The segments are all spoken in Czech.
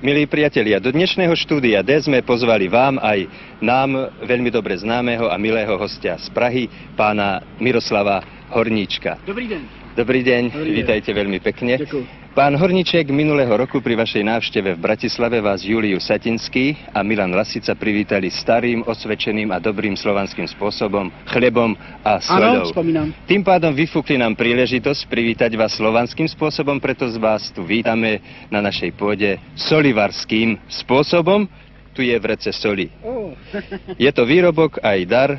Milí priatelia, do dnešného štúdia D sme pozvali vám aj nám veľmi dobre známeho a milého hostia z Prahy, pána Miroslava Horníčka. Dobrý den. Dobrý deň, Dobrý deň. vítajte veľmi pekne. Ďakujem. Pán Horníček, minulého roku pri vašej návšteve v Bratislave vás Juliu Satinský a Milan Lasica privítali starým, osvedčeným a dobrým slovanským spôsobom, chlebom a Ano, soľou. vzpomínám. Tým pádom vyfúkli nám príležitosť privítať vás slovanským spôsobom, preto z vás tu vítame na našej pôde solivarským spôsobom. Tu je vrece soli. Oh. Je to výrobok aj dar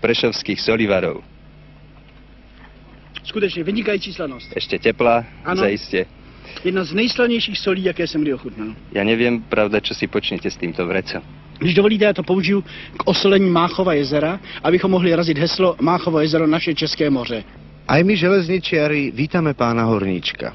prešovských solivarov. Skutečně vynikající slanost. Ešte teplá, Áno. zaiste. Jedna z nejslanějších solí, jaké jsem kdy ochutnal. Ja neviem, pravda, čo si počnete s týmto vrecom. Když dovolíte, já to použiju k osolení Máchova jezera, abychom mohli razit heslo Máchovo jezero naše České moře. Aj my železničiari vítame pána Horníčka.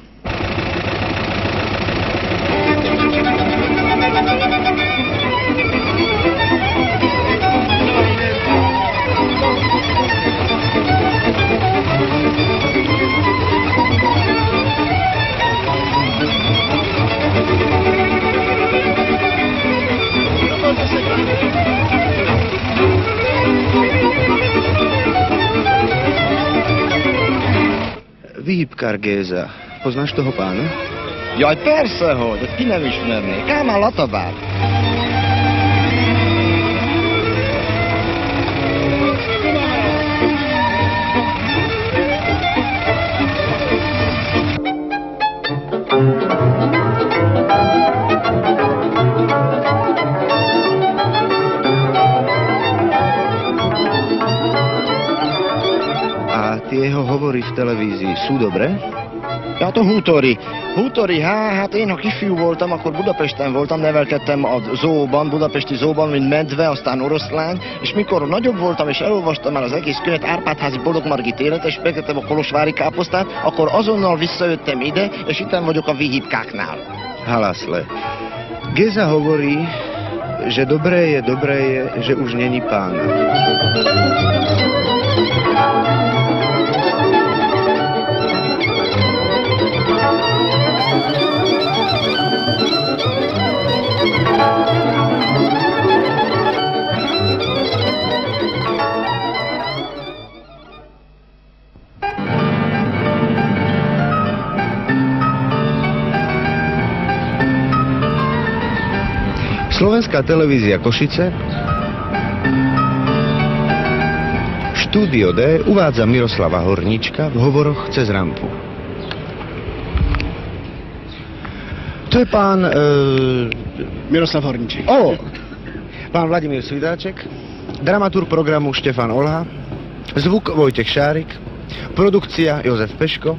Výhybkár Géza. Poznáš toho pána? Jaj, persze, hogy, ezt ki nem ismerné. Kálmán Latabár. Jeho hovory v televízii sú dobré? Ja to Hútori. Hútori, há, hát én, ha kisfiú voltam, akkor Budapesten voltam, nevelkedtem a zóban, budapesti zóban, mint medve, aztán oroszlán, és mikor nagyobb voltam, és elolvastam már az egész könyvet, Árpádházi Boldog Margit élet, és megtettem a Kolosvári káposztát, akkor azonnal visszajöttem ide, és itt vagyok a vihipkáknál. Halasle. Geza hovorí, že dobré je, dobré je, že už není pána. Slovenská televízia Košice Štúdio D uvádza Miroslava Horníčka v hovoroch cez rampu. To je pán... E, Miroslav Horníček. o, pán Vladimír Svidáček, dramaturg programu Štefan Olha, zvuk Vojtech Šárik, produkcia Jozef Peško,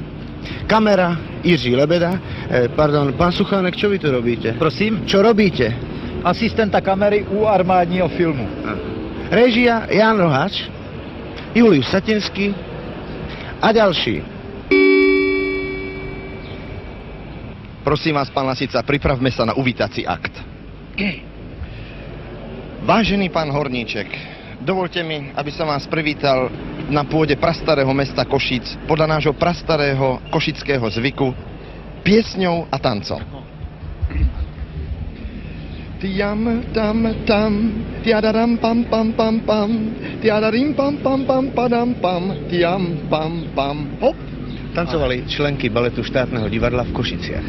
kamera Jiří Lebeda, e, pardon, pán Suchánek, čo vy tu robíte? Prosím, Čo robíte? Asistenta kamery u armádního filmu. Režia Jan Roháč, Julius Satinský a ďalší. Prosím vás, pán Lasica, pripravme sa na uvítací akt. Vážený pán Horníček, dovolte mi, aby som vás privítal na pôde prastarého mesta Košic podľa nášho prastarého košického zvyku piesňou a tancom. Tiam, tam, tam, tiadaram, pam, pam, pam, pam, tiadarim, pam, pam, pam, padam, pam, tiam, pam, pam, hop. Tancovali členky baletu štátneho divadla v Košiciach.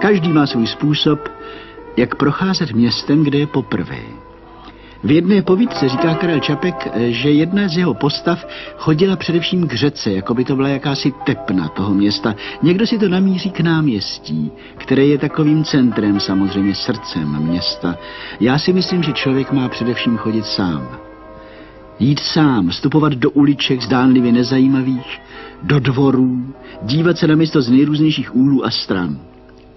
Každý má svůj způsob, jak procházet městem, kde je poprvé. V jedné povídce říká Karel Čapek, že jedna z jeho postav chodila především k řece, jako by to byla jakási tepna toho města. Někdo si to namíří k náměstí, které je takovým centrem, samozřejmě srdcem města. Já si myslím, že člověk má především chodit sám. Jít sám, vstupovat do uliček zdánlivě nezajímavých, do dvorů, dívat se na město z nejrůznějších úhlů a stran.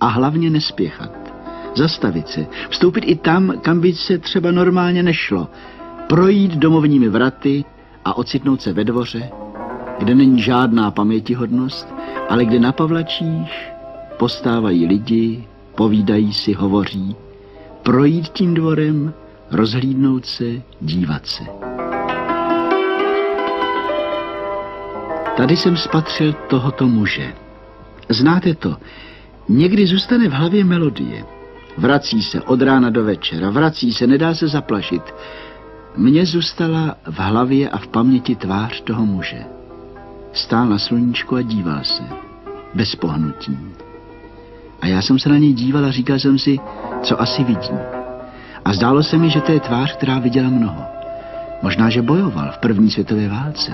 A hlavně nespěchat. Zastavit se, vstoupit i tam, kam by se třeba normálně nešlo. Projít domovními vraty a ocitnout se ve dvoře, kde není žádná pamětihodnost, ale kde na pavlačích postávají lidi povídají si, hovoří, projít tím dvorem, rozhlídnout se, dívat se. Tady jsem spatřil tohoto muže. Znáte to? Někdy zůstane v hlavě melodie. Vrací se od rána do večera, vrací se, nedá se zaplašit. Mně zůstala v hlavě a v paměti tvář toho muže. Stál na sluníčku a díval se. Bez pohnutí. A já jsem se na něj díval a říkal jsem si, co asi vidí. A zdálo se mi, že to je tvář, která viděla mnoho. Možná, že bojoval v první světové válce.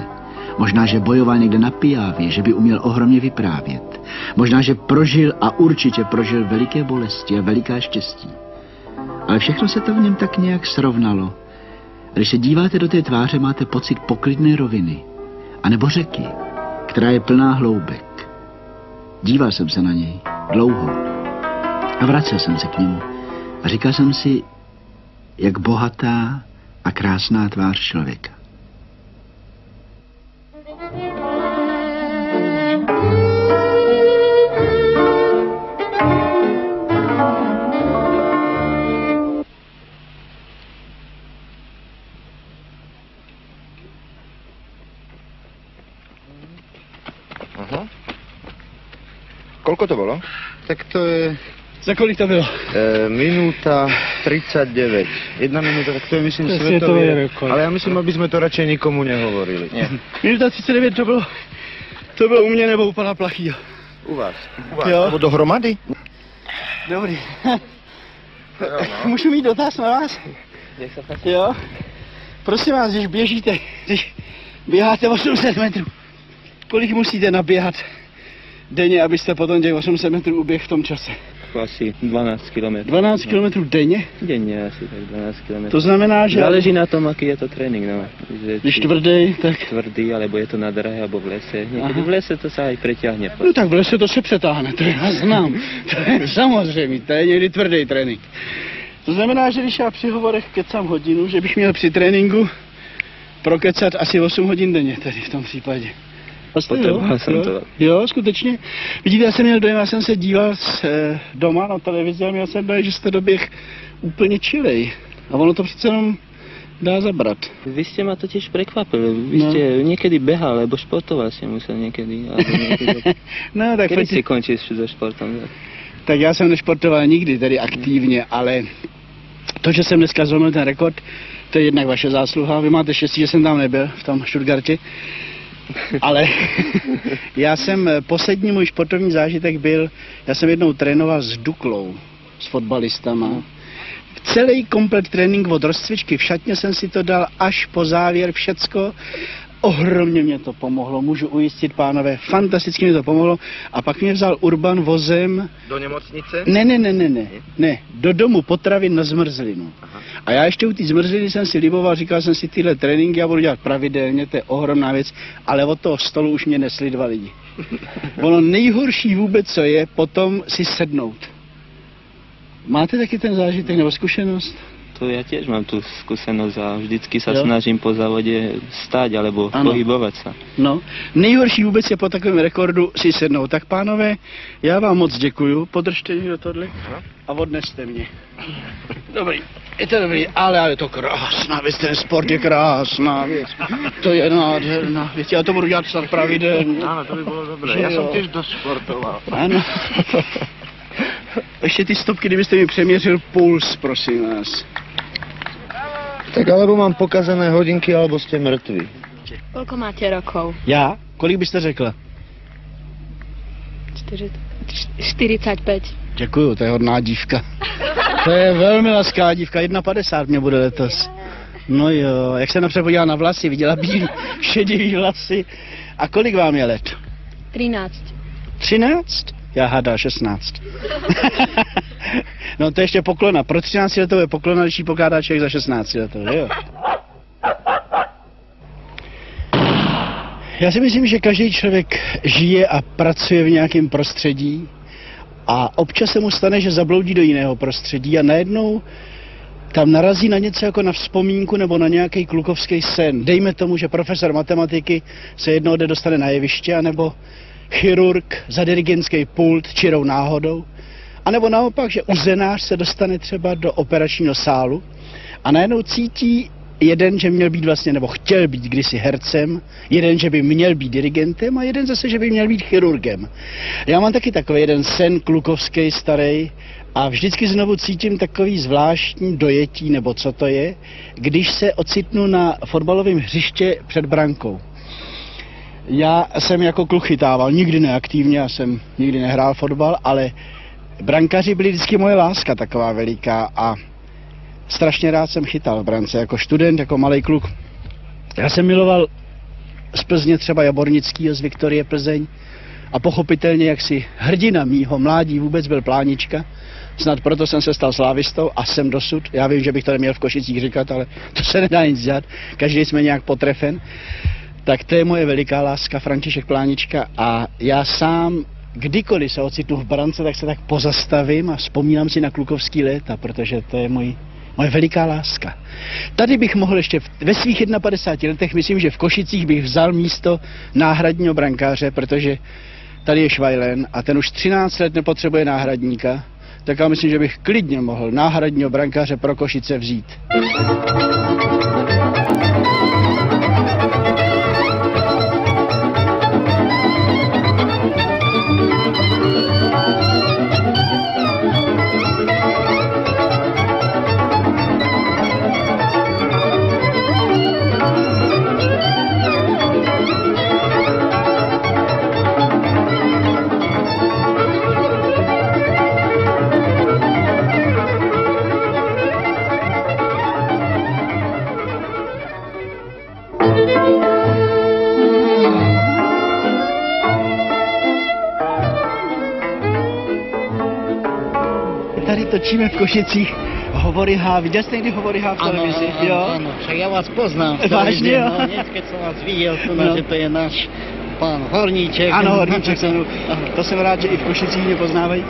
Možná, že bojoval někde na Pijávě, že by uměl ohromně vyprávět. Možná, že prožil a určitě prožil veliké bolesti a veliká štěstí. Ale všechno se to v něm tak nějak srovnalo. Když se díváte do té tváře, máte pocit poklidné roviny. A nebo řeky, která je plná hloubek. Díval jsem se na něj dlouho. A vracel jsem se k němu. A říkal jsem si, jak bohatá a krásná tvář člověka. Aha. Koľko to bolo? Tak to je Za kolik to bylo? E, minúta 39. Jedna minúta, tak to je myslím To je svetový. světový rekord. Ale ja myslím, aby sme to radšej nikomu nehovorili. Nie. Minuta 39 to bylo, to bylo u mě nebo u pana Plachýho. U vás. U vás. Jo. Alebo dohromady? Dobrý. Můžu mít dotaz na vás? Jo. Prosím vás, když běžíte, když běháte 800 metrů, kolik musíte naběhat denně, abyste potom těch 800 metrů uběh v tom čase? asi 12 km. 12 km denně? Denně asi tak 12 km. To znamená, že Záleží na tom, aký je to trénink, no. Že když tvrdý, tak... tvrdý, alebo je to na drahe, alebo v lese. Někdy v lese to se aj preťahne. No tak v lese to se přetáhne, to já znám. To je samozřejmě, to je někdy tvrdý trénink. To znamená, že když já při hovorech kecám hodinu, že bych měl při tréninku prokecat asi 8 hodin denně tady v tom případě. Vlastně, Potřeboval jsem jo, to. Jo, skutečně. Vidíte, já jsem měl dojem, já jsem se díval z, eh, doma na televizi a měl jsem dojem, že jste doběh úplně čilej. A ono to přece jenom dá zabrat. Vy ste ma totiž prekvapili. Vy No. ste niekedy behal, lebo športoval ste musel niekedy. alebo niekedy. No, tak Kedy pojďte- si končíš so športom? Tak já jsem nešportoval nikdy, tedy aktivně, ale to, že jsem dneska zlomil ten rekord, to je jednak vaše zásluha. Vy máte štěstí, že jsem tam nebyl, v tom Stuttgartě. Ale já jsem, eh, poslední můj sportovní zážitek byl, já jsem jednou trénoval s Duklou, s fotbalistama. Celý komplet trénink od rozcvičky v šatně jsem si to dal až po závěr všecko. Ohromně mě to pomohlo, můžu ujistit pánové, fantasticky mě to pomohlo. A pak mě vzal Urban vozem Do nemocnice? ne, ne, ne, ne, ne, ne, do domu potravin na zmrzlinu. A já ještě u té zmrzliny jsem si liboval, říkal jsem si, tyhle tréninky já budu dělat pravidelně, to je ohromná věc, ale od toho stolu už mě nesli dva lidi. Ono nejhorší vůbec, co je, potom si sednout. Máte taky ten zážitek nebo zkušenost? To ja tiež mám tú skúsenosť a vždycky sa Jo. snažím po závode stať alebo Ano. pohybovať sa. No, nejhorší vůbec je po takovém rekordu si sednout. Tak pánové, já vám moc děkuju, podržte někdo tohle a odneste mě. Dobrý, je to dobrý, ale, ale je to krásná věc, ten sport je krásná věc. To je nádherná věc, já to budu dělat snad pravidelně. Áno, to by bolo dobré. Že Ja som jo. tiež dosť športoval. Ano. Ještě ty stopky, kdybyste mi přeměřil puls, prosím vás. Tak alebo mám pokazané hodinky, alebo ste mŕtvi. Koľko máte rokov? Já? Kolik byste řekla? 4, 45. Děkuju, to je hodná dívka. To je velmi laská dívka, 1,50 mě bude letos. No jo, jak se napřed podívala na vlasy, viděla bílý, šedivý vlasy. A kolik vám je let? 13. 13? Já hádal 16. no to je ještě poklona. Pro 13 letou je poklona, když pokládá člověk za 16 letou, jo? Já si myslím, že každý člověk žije a pracuje v nějakém prostředí a občas se mu stane, že zabloudí do jiného prostředí a najednou tam narazí na něco jako na vzpomínku nebo na nějaký klukovský sen. Dejme tomu, že profesor matematiky se jednoho dne dostane na jeviště, nebo chirurg za dirigentský pult čirou náhodou. A A nebo naopak, že uzenář se dostane třeba do operačního sálu a najednou cítí jeden, že měl být vlastně, nebo chtěl být kdysi hercem, jeden, že by měl být dirigentem a jeden zase, že by měl být chirurgem. Já mám taky takový jeden sen klukovský starý a vždycky znovu cítím takový zvláštní dojetí, nebo co to je, když se ocitnu na fotbalovém hřiště před brankou. Já jsem jako kluk chytával, nikdy neaktivně, já jsem nikdy nehrál fotbal, ale brankaři byli vždycky moje láska taková veliká a strašně rád jsem chytal v brance, jako student, jako malý kluk. Já jsem miloval z Plzně třeba Jabornickýho z Viktorie Plzeň a pochopitelně, jak si hrdina mýho mládí vůbec byl Plánička, snad proto jsem se stal slávistou a jsem dosud. Já vím, že bych to neměl v Košicích říkat, ale to se nedá nic dělat. Každý jsme nějak potrefen. Tak to je moje veliká láska, František Plánička a já sám kdykoliv se ocitnu v brance, tak se tak pozastavím a vzpomínám si na klukovský léta, protože to je můj Moje veliká láska. Tady bych mohl ještě v, ve svých 51 letech, myslím, že v Košicích bych vzal místo náhradního brankáře, protože tady je Švajlen a ten už 13 let nepotřebuje náhradníka, tak já myslím, že bych klidně mohl náhradního brankáře pro Košice vzít. Točíme v Košicích Hovory H. Viděl jste někdy Hovory H v televizi? Áno, jo? áno, áno, však ja vás poznám. v Vážne, televízii, jo? No, som vás videl, tu No. že to je náš pán Horníček. Ano, Horníček se mnou. To jsem rád, že i v Košicích mě poznávají.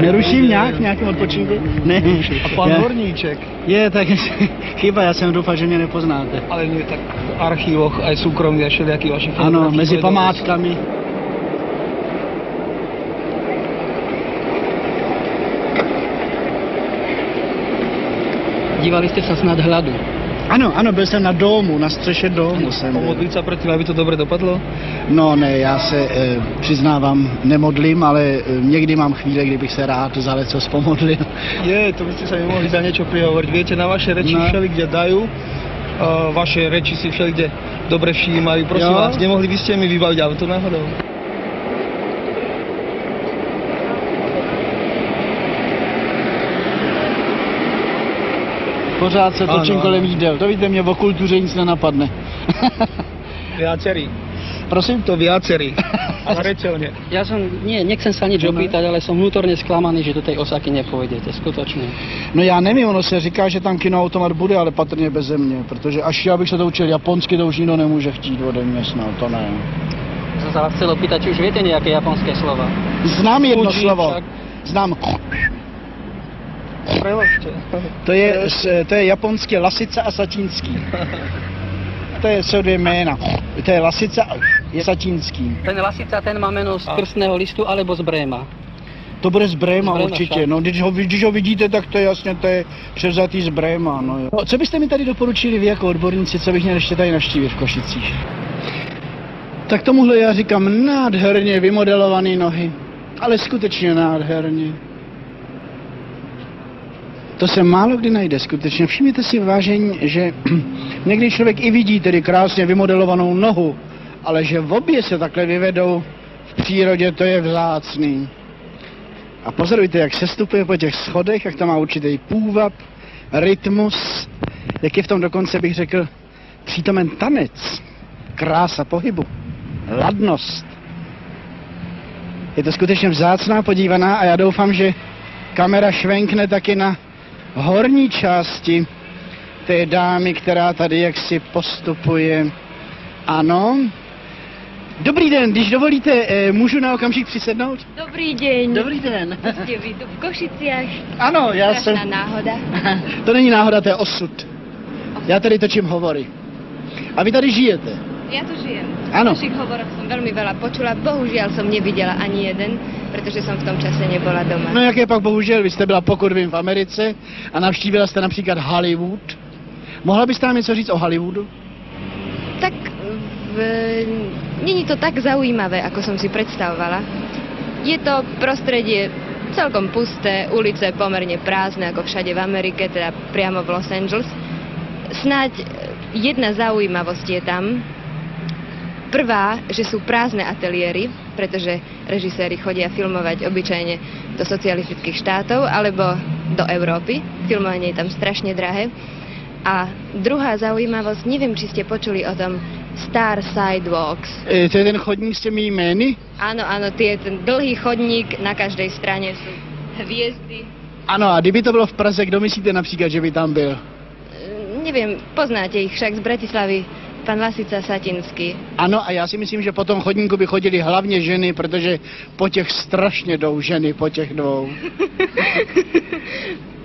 Neruším nějak v nějakém odpočinku? Ne. A pán Já- Horníček, Je, tak chyba, já jsem doufal, že mě nepoznáte. ale nie tak v archívoch aj súkromí a všelijakí vaši Ano, mezi to památkami. Dívali ste sa snad hľadu. Ano, ano, byl jsem na domu, na střeše domu jsem byl. Pomodliť sa predtým, aby to dobre dopadlo? No ne, já se e, přiznávám, nemodlím, ale e, někdy mám chvíle, kdybych se rád za leco spomodlil. Je, to by ste sa mi mohli za niečo prihovoriť. Viete, na vaše reči No. všelikde dajú, uh, vaše reči si všelikde dobre všímajú. Prosím Jo. vás, nemohli by ste mi vybaviť auto náhodou? Pořád se točím Ano, kolem jídel. To víte, mě o kultuře nic nenapadne. Viacerí. Prosím? To viacerí. A zreteľne. Ja som, nie, nechcem sa nič opýtať, ale som vnútorne sklamaný, že do tej Osaky nepôjdete, skutočne. No já nevím, ono se říká, že tam kinoautomat bude, ale patrně bez mě, protože až já bych se to učil japonsky, to už nikdo nemůže chtít ode mě snad, to ne. Som sa vás chcel opýtať, či už viete nejaké japonské slova. Znám jedno Fuji slovo. však. Znám. To je, to je japonské lasica a sačínský. To je, jsou dvě jména. To je lasica a je sačínský. Ten Lasica, ten má meno z prstného listu alebo z Bréma. To bude z Bréma Z Bréma určitě. však. No, když ho, když ho vidíte, tak to je jasně, to je převzatý z Bréma. No, jo. no, co byste mi tady doporučili vy jako odborníci, co bych měl ještě tady navštívit v Košicích? Tak tomuhle já říkám nádherně vymodelované nohy. Ale skutečně nádherně. To se málo kdy najde skutečně. Všimněte si vážení, že někdy člověk i vidí tedy krásně vymodelovanou nohu, ale že v obě se takhle vyvedou v přírodě, to je vzácný. A pozorujte, jak se stupuje po těch schodech, jak tam má určitý půvab, rytmus, jak je v tom dokonce, bych řekl, přítomen tanec, krása pohybu, ladnost. Je to skutečně vzácná podívaná a já doufám, že kamera švenkne taky na horní části té dámy, která tady jaksi postupuje. Ano. Dobrý den, když dovolíte, eh, můžu na okamžik přisednout? Dobrý deň. Dobrý den. To ste vy tu v Košiciach. Ano, já jsem... Strašná náhoda. To není náhoda, to je osud. Já tady točím hovory. A vy tady žijete. Ja tu žijem. Áno. Vašich hovorov som veľmi veľa počula, bohužiaľ som nevidela ani jeden, pretože som v tom čase nebola doma. No jak je pak bohužel, vy jste byla pokud vím v Americe a navštívila jste například Hollywood. Mohla byste nám něco říct o Hollywoodu? Tak v... není to tak zaujímavé, ako som si predstavovala. Je to prostredie celkom pusté, ulice pomerne prázdne, ako všade v Amerike, teda priamo v Los Angeles. Snáď jedna zaujímavosť je tam. Prvá, že sú prázdne ateliéry, pretože režiséri chodia filmovať obyčajne do socialistických štátov alebo do Európy. Filmovanie je tam strašne drahé. A druhá zaujímavosť, neviem, či ste počuli o tom Star Sidewalks. E, to je ten chodník s těmi jmény? Áno, áno, tie, ten dlhý chodník, na každej strane sú hviezdy. Ano, a kdyby to bylo v Praze, kdo myslíte například, že by tam byl? E, Neviem, poznáte ich však z Bratislavy, pán Lasica Satinský. Ano, a já si myslím, že po tom chodníku by chodili hlavně ženy, protože po těch strašně jdou ženy, po těch dvou.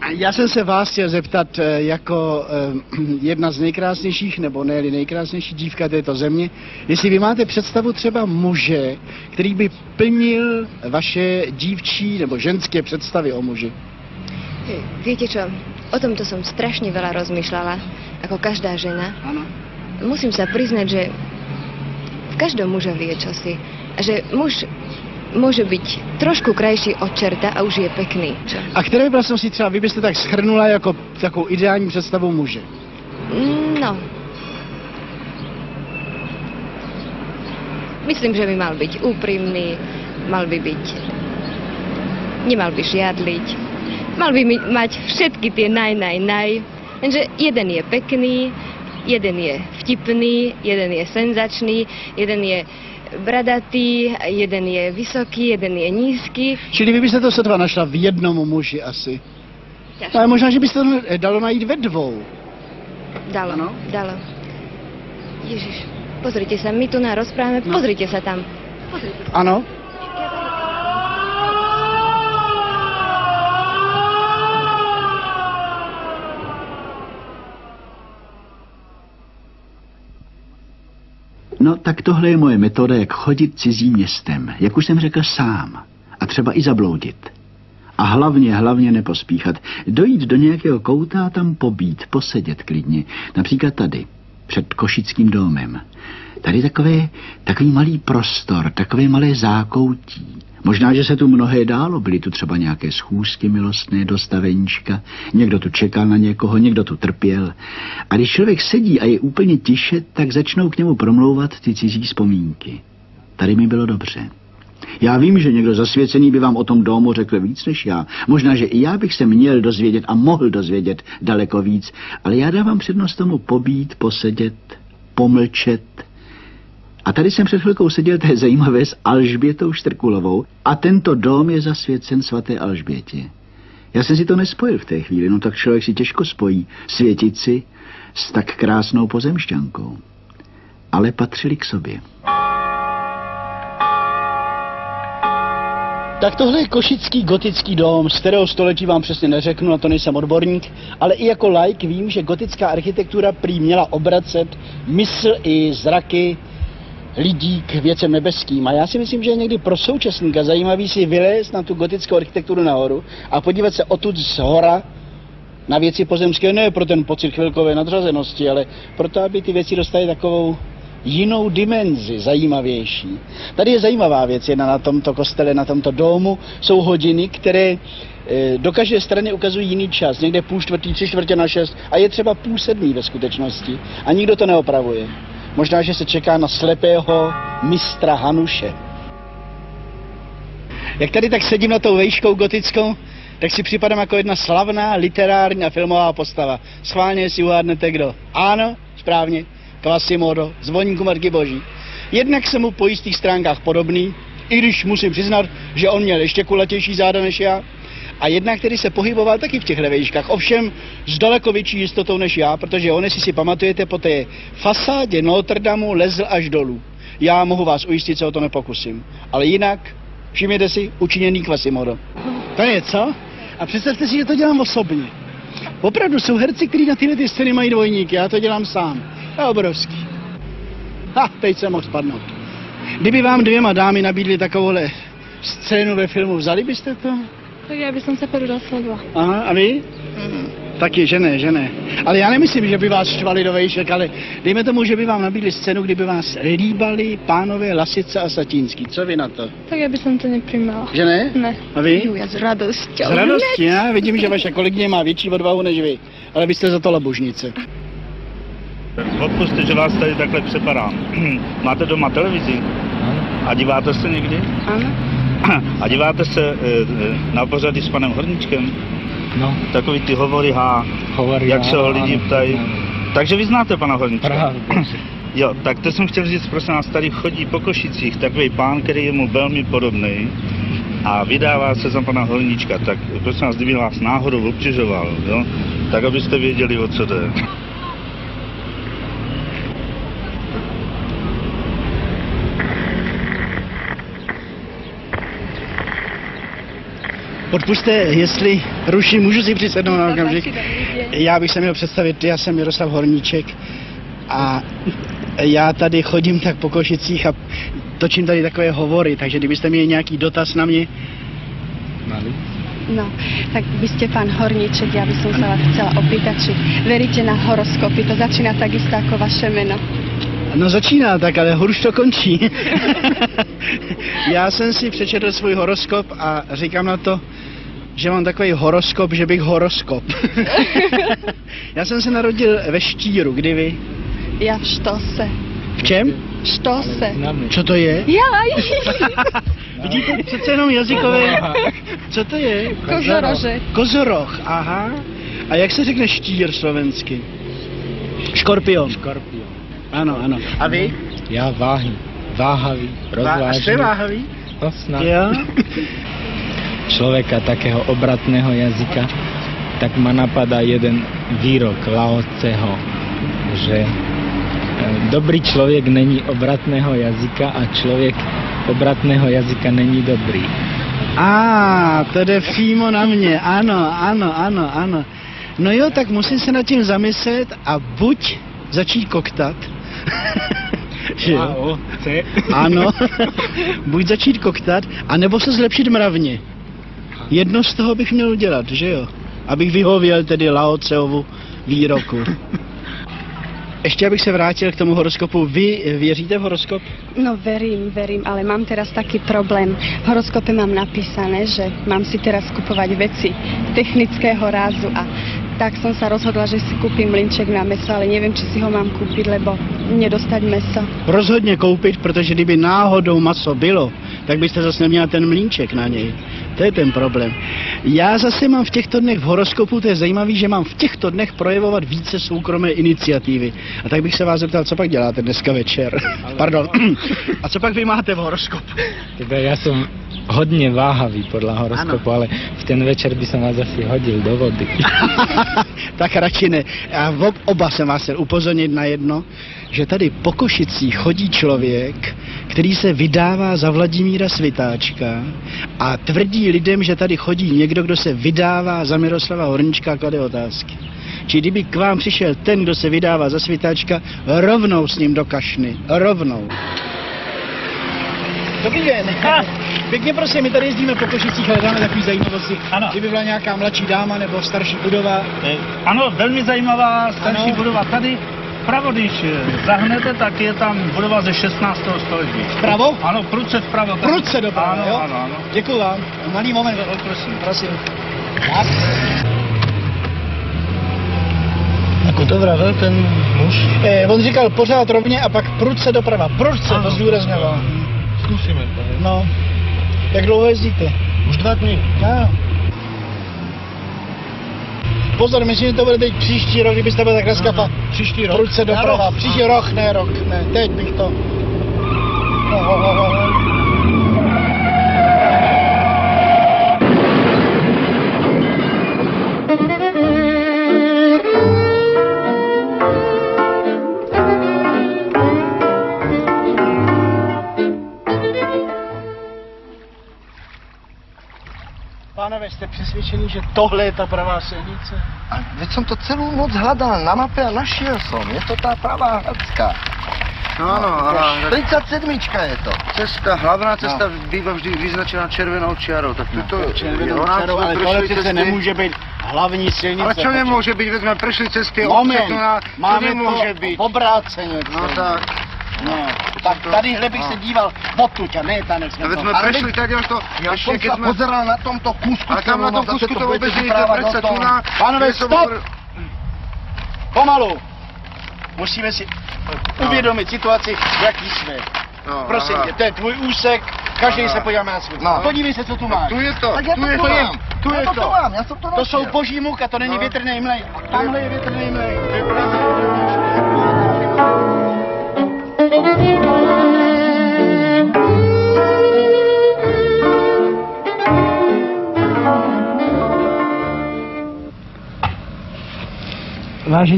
A já jsem se vás chtěl zeptat, eh, jako eh, jedna z nejkrásnějších, nebo ne nejkrásnější dívka této země, jestli vy máte představu třeba muže, který by plnil vaše dívčí nebo ženské představy o muži. Viete čo, o tomto som strašne veľa rozmýšľala, ako každá žena. Áno. Musím sa priznať, že v každom mužovi je čosi. A že muž môže byť trošku krajší od čerta a už je pekný. Čo? A které vlastnosti třeba vy byste tak schrnula jako takovou ideální představu muže? No. Myslím, že by mal byť úprimný, mal by byť... Nemal by žiadliť. Mal by mať všetky tie naj, naj, naj. Lenže jeden je pekný, jeden je vtipný, jeden je senzačný, jeden je bradatý, jeden je vysoký, jeden je nízky. Čili vy byste to sotva našla v jednom muži asi. Ťažko. Ale možná, že by se to dalo najít ve dvou. Dalo, Áno? dalo. Ježiš, pozrite sa, my tu na rozprávame, No. pozrite sa tam. Pozrite. Ano? No, tak tohle je moje metoda, jak chodit cizím městem. Jak už jsem řekl sám. A třeba i zabloudit. A hlavně, hlavně nepospíchat. Dojít do nějakého kouta a tam pobít, posedět klidně. Například tady, před Košickým domem. Tady takový, takový malý prostor, takové malé zákoutí. Možná, že se tu mnohé dálo, byly tu třeba nějaké schůzky milostné, dostaveníčka, někdo tu čekal na někoho, někdo tu trpěl. A když člověk sedí a je úplně tiše, tak začnou k němu promlouvat ty cizí vzpomínky. Tady mi bylo dobře. Já vím, že někdo zasvěcený by vám o tom domu řekl víc než já. Možná, že i já bych se měl dozvědět a mohl dozvědět daleko víc, ale já dávám přednost tomu pobít, posedět, pomlčet. A tady jsem před chvilkou seděl, to je zajímavé, s Alžbětou Štrkulovou a tento dom je zasvěcen svaté Alžbětě. Já jsem si to nespojil v té chvíli, no tak člověk si těžko spojí světici s tak krásnou pozemšťankou. Ale patřili k sobě. Tak tohle je košický gotický dom, z kterého století vám přesně neřeknu, na to nejsem odborník, ale i jako like vím, že gotická architektura prý měla obracet mysl i zraky lidí k věcem nebeským. A já si myslím, že je někdy pro současníka zajímavý si vylézt na tu gotickou architekturu nahoru a podívat se odtud z hora na věci pozemské, ne pro ten pocit chvilkové nadřazenosti, ale proto, aby ty věci dostaly takovou jinou dimenzi, zajímavější. Tady je zajímavá věc, jedna na tomto kostele, na tomto domu, jsou hodiny, které eh, do každé strany ukazují jiný čas, někde půl čtvrtý, tři čtvrtě na šest a je třeba půl sedmý ve skutečnosti a nikdo to neopravuje. Možná, že se čeká na slepého mistra Hanuše. Jak tady tak sedím na tou vejškou gotickou, tak si připadám jako jedna slavná literární a filmová postava. Schválně si uhádnete kdo. Ano, správně, Quasimodo, zvoníku Matky Boží. Jednak jsem mu po jistých stránkách podobný, i když musím přiznat, že on měl ještě kulatější záda než já. A jednak, který se pohyboval taky v těch vejškách, ovšem s daleko větší jistotou než já, protože on, jestli si pamatujete, po té fasádě Notre Damu lezl až dolů. Já mohu vás ujistit, se o to nepokusím. Ale jinak, všimněte si, učiněný Quasimodo. To je co? A představte si, že to dělám osobně. Opravdu jsou herci, kteří na tyhle ty scény mají dvojníky, já to dělám sám. Je obrovský. Ha, teď jsem mohl spadnout. Kdyby vám dvěma dámy nabídli takovouhle scénu ve filmu, vzali byste to? Tak já bych se první rozhodla. Aha, a vy? Taky, že ne, že ne. Ale já nemyslím, že by vás štvali do vejšek, ale dejme tomu, že by vám nabídli scénu, kdyby vás líbali pánové Lasice a Satínský. Co vy na to? Tak já bych to nepřijímala. Že ne? Ne. A vy? Já s radostí. Z radosti, já vidím, že vaše kolegyně má větší odvahu než vy. Ale vy jste za to labužnice. Odpuste, že vás tady takhle přepadám. Máte doma televizi? A díváte se někdy? Ano. A díváte se e, e, na pořady s panem Horničkem? No. Takový ty hovory H, Hovory jak se ho lidi ano, ptají. ano. Takže vy znáte pana Hornička? Právě. Jo, tak to jsem chtěl říct, prosím vás, tady chodí po Košicích takový pán, který je mu velmi podobný a vydává se za pana Horníčka, tak prosím vás, kdyby vás náhodou obtěžoval, jo, tak abyste věděli, o co jde. Odpuste, jestli ruší, můžu si přisednout na okamžik. Já bych se měl představit, já jsem Miroslav Horníček a já tady chodím tak po Košicích a točím tady takové hovory, takže kdybyste měli nějaký dotaz na mě, No, tak vy ste pán Horníček, ja by som sa vás chcela opýtať, či veríte na horoskopy, to začína takisto ako vaše meno. No začíná tak, ale hůř to končí. Já jsem si přečetl svůj horoskop a říkám na to, že mám takový horoskop, že bych horoskop. Já jsem se narodil ve Štíru, kdy vy? Ja v štose. V čem? Štose. Co to je? Jaj! Vidíte, přece jenom jazykové. Co to je? Kozorožek. Kozoroch, aha. A jak se řekne štír slovensky? Škorpion. Škorpion. Ano, ano. A vy? Já váhy. Váhavý, Vá- rozvážný. jste váhavý? No snad. Jo. Člověka takého obratného jazyka, tak ma napadá jeden výrok Laoceho, že eh, dobrý člověk není obratného jazyka a člověk obratného jazyka není dobrý. A, to jde přímo na mě. Ano, ano, ano, ano. No jo, tak musím se nad tím zamyslet a buď začít koktat. Že jo? chce. Ano. buď začít koktat, anebo se zlepšit mravně. Jedno z toho bych měl udělat, že jo? Abych vyhověl tedy Lao Tseovu výroku. Ještě abych se vrátil k tomu horoskopu. Vy věříte v horoskop? No verím, verím, ale mám teraz taký problém. V horoskope mám napísané, že mám si teraz kupovať veci technického rázu a tak som sa rozhodla, že si kúpim mlinček na meso, ale neviem, či si ho mám kúpiť, lebo nedostať meso. Rozhodně koupit, protože kdyby náhodou maso bylo, tak byste zase neměla ten mlínček na něj. To je ten problém. Já zase mám v těchto dnech v horoskopu, to je zajímavé, že mám v těchto dnech projevovat více soukromé iniciativy. A tak bych se vás zeptal, co pak děláte dneska večer? Pardon. A co pak vy máte v horoskopu? Teda ja som hodne váhavý podľa horoskopu, ale v ten večer by som vás asi hodil do vody. tak radši ne. A v oba jsem vás chtěl upozornit na jedno, že tady po Košicích chodí člověk, který se vydává za Vladimíra Svitáčka a tvrdí lidem, že tady chodí někdo, kdo se vydává za Miroslava Hornička a klade otázky. Či kdyby k vám přišel ten, kdo se vydává za Svitáčka, rovnou s ním do kašny. Rovnou. Dobrý den. Pěkně prosím, my tady jezdíme po Košicích, hledáme takový zajímavosti. Ano. Kdyby byla nějaká mladší dáma nebo starší budova. Eh, Ano, velmi zajímavá starší Ano. budova. Tady vpravo, když zahnete, tak je tam budova ze 16. století. Vpravo? Ano, prudce vpravo. Tady. Prudce doprava, ano, jo? Ano, ano. Děkuji vám. Malý moment, prosím. Prosím. Tak. Ako to vravel ten muž? Eh, on říkal pořád rovně a pak prudce doprava. Prudce, to zdůrazňoval. Skúsime to. No. Jak dlouho jezdíte? Už dva dny. No. Pozor, myslím, že to bude teď příští rok, kdybyste byl takhle skapa. Příští rok. Prudce Na doprava. Příští rok, ne rok, ne. Teď bych to. No, no, no, no. Pánové, jste přesvědčení, že tohle je ta pravá silnice? A veď som to celú noc hľadal na mape a našiel som. Je to tá pravá Hradska. No ano, aha. 37 je to. Cesta, hlavná cesta bývá vždy vyznačená červenou čiarou, tak to, to Červenou ona čarou, jsme ale tohle přece cesty. nemůže být hlavní silnice. Ale čo nemôže byť, veď sme prešli cesty Moment, obce, to máme to byť. obráceně. No tak. No, tak tadyhle bych se díval odtuď a ne tam, jak jsme No veď to. sme Ale prešli my- tady až to, Já jsem se sme... pozeral na tomto kusku. Ale tam na tom kusku to tu na... Pánové, kde som stop! Pomalu. Musíme si uvědomit situaci, jaký jsme. No, Prosím tě, to je tvůj úsek, každý se podíváme na svůj. No. Podívej se, co tu máš. Tu je to, tu je to, tu je to. to jsou boží muk a to není No. větrný mlej. A tamhle je větrný mlej. Vážení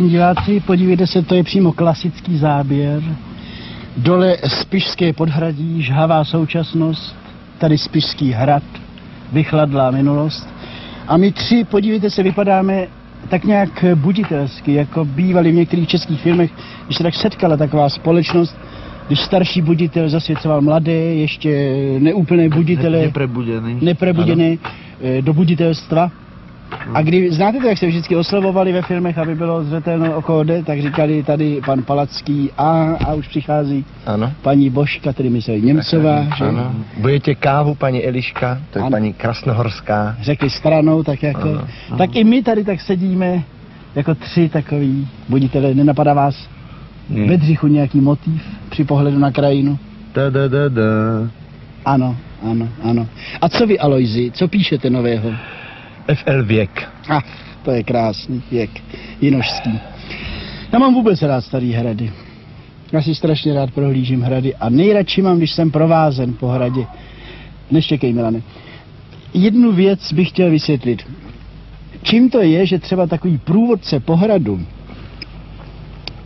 diváci, podívejte se, to je přímo klasický záběr. Dole Spišské podhradí, žhavá současnost, tady Spišský hrad, vychladlá minulost. A my tři, podívejte se, vypadáme tak nějak buditelsky, jako bývali v některých českých filmech, když se tak setkala taková společnost, když starší buditel zasvěcoval mladé, ještě neúplné buditele, neprebuděné eh, do buditelstva. A kdy, znáte to, jak se vždycky oslovovali ve filmech, aby bylo zřetelno o koho jde, tak říkali tady pan Palacký a, a už přichází Ano. paní Božka, tedy mysleli Němcová, že Ano. Budete kávu, paní Eliška, to je Ano. paní Krasnohorská. řekli stranou, tak jako, Ano, ano. tak i my tady tak sedíme jako tři takový buditele. Nenapadá vás Hmm. ve dřichu nějaký motiv při pohledu na krajinu? Da, da, da, da. Ano, ano, ano. A co vy, Alojzi, co píšete nového? FL věk. A, to je krásný věk, jinožský. Já mám vůbec rád starý hrady. Já si strašně rád prohlížím hrady a nejradši mám, když jsem provázen po hradě. Neštěkej, Milane. Jednu věc bych chtěl vysvětlit. Čím to je, že třeba takový průvodce po hradu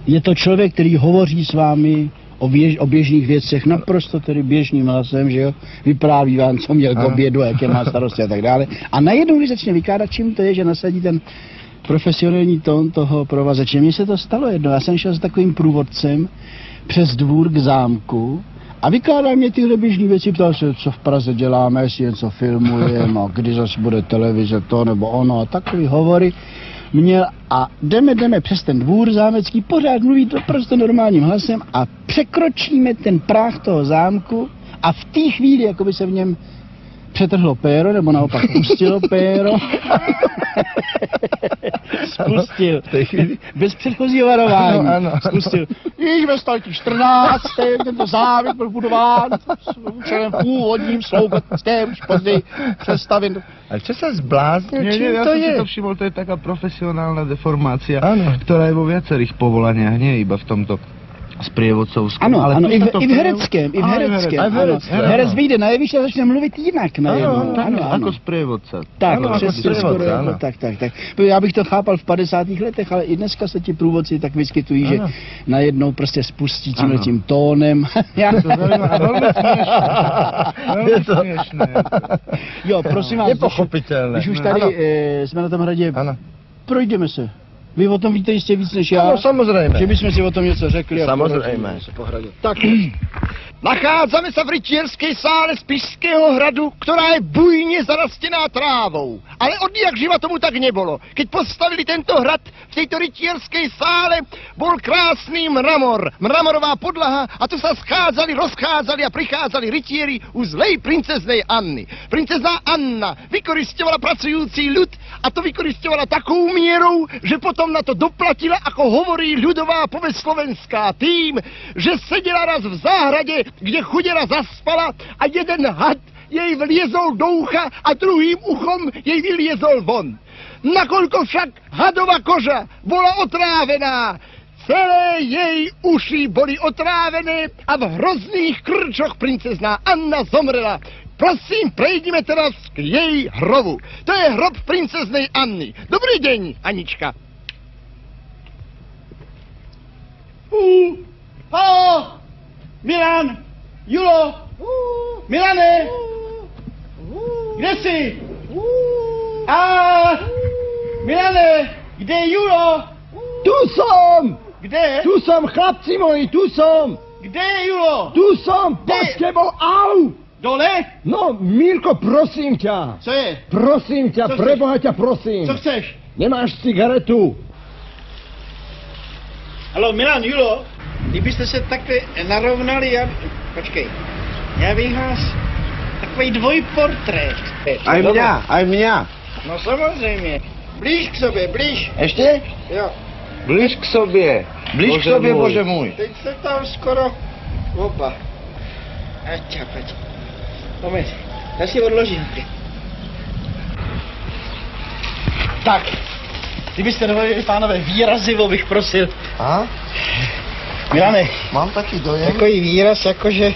je to člověk, který hovoří s vámi o, běž, o běžných věcech, naprosto tedy běžným hlasem, že jo, vypráví vám, co měl k obědu, jaké má starosti a tak dále. A najednou vy začne vykládat, čím to je, že nasadí ten profesionální tón toho provazeče. Mně se to stalo jedno, já jsem šel s takovým průvodcem přes dvůr k zámku a vykládal mě tyhle běžné věci, ptal se, co v Praze děláme, jestli něco filmujeme a kdy zase bude televize to nebo ono. A takový hovory měl a jdeme, jdeme přes ten dvůr zámecký, pořád mluví to prostě normálním hlasem a překročíme ten práh toho zámku a v té chvíli, jako by se v něm přetrhlo péro, nebo naopak pustilo péro. Spustil. Bez předchozího varování. Ano, ano, ano. Spustil. Již ve století 14. tento závěk byl budován s účelem původním sloupeckém, už později přestaven. A čo sa zbláznil? Nie, ja to som je? si to všimol, to je taká profesionálna deformácia, Áno. ktorá je vo viacerých povolaniach, nie iba v tomto sprievodcovskom. Ano, ale ano, i v, i v hereckém, i v hereckém. Aj v ano. hereckém. Herec vyjde na jeviště a začne mluvit jinak najednou. Ano, tak, ano, ano. ako sprievodca. Tak, Ano, ako přesně, sprievodca, skoro jako, tak, tak, tak. Já bych to chápal v 50. letech, ale i dneska se ti průvodci tak vyskytují, že Ano. najednou prostě spustí tímhle Ano. tím tónem. Já... To a. Veľmi Je to- smiešné. Jo, prosím vás, Nepochopitelné. když už tady Ano. e, jsme na tom hradě, Ano. projdeme se. Vy o tom víte jistě víc než já. Ano, samozrejme. Že bychom si o tom něco řekli. se hradě. Tak, nachádzame sa v rytierskej sále Spišského hradu, ktorá je bujne zarastená trávou. Ale odjak živa tomu tak nebolo. Keď postavili tento hrad, v tejto rytierskej sále bol krásný mramor, mramorová podlaha a tu sa schádzali, rozchádzali a prichádzali rytieri u zlej princeznej Anny. Princezná Anna vykoristovala pracujúci ľud a to vykoristovala takou mierou, že potom na to doplatila, ako hovorí ľudová povesť slovenská, tým, že sedela raz v záhrade, kde chudera zaspala a jeden had jej vliezol do ucha a druhým uchom jej vyliezol von. Nakoľko však hadová koža bola otrávená, celé jej uši boli otrávené a v hrozných krčoch princezná Anna zomrela. Prosím, prejdime teraz k jej hrobu. To je hrob princeznej Anny. Dobrý deň, Anička. Uh, halo! Milan! Julo! Milane! Kde jsi? A Milane! Kde je Julo? Tu som! Kde? Tu som, chlapci moji, tu som! Kde je Julo? Tu som, pod tebou, au! Dole? No, Mírko, prosím tě. Co je? Prosím tě, preboha tě prosím. Co chceš? Nemáš cigaretu? Halo, Milan, Julo, kdybyste se takhle narovnali, já... Počkej, já bych vás... Takový dvojportrét. Aj mňa, aj mňa. No samozřejmě. Blíž k sobě, blíž. Ještě? Jo. Blíž k sobě. Blíž k Bože sobě, můj. bože můj. Teď se tam skoro oba. Ať, ať. Moment, já si odložím. Tak, kdybyste dovolili, pánové, výrazivo bych prosil. A? Milane, Mám taky dojem. takový výraz, jakože,